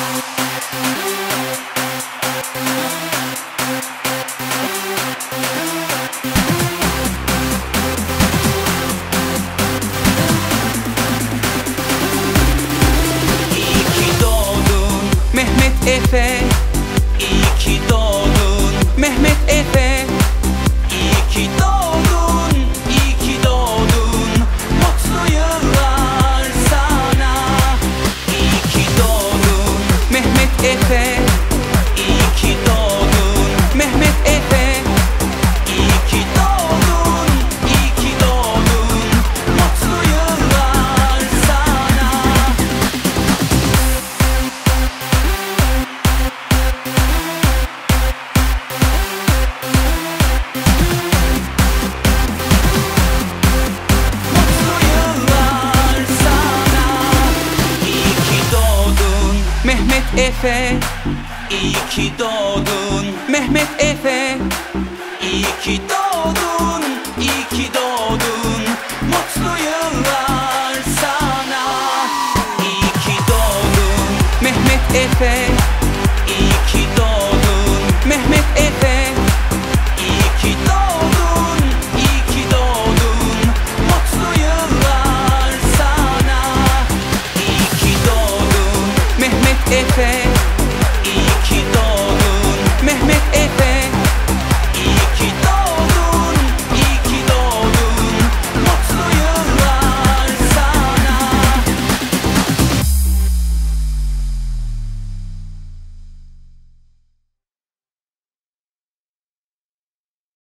İyi Mehmet Mehmet Efe İyi ki doğdun. Mehmet Efe İyi ki doğdun İyi ki doğdun. Mutlu yıllar sana İyi ki doğdun. Mehmet Efe effet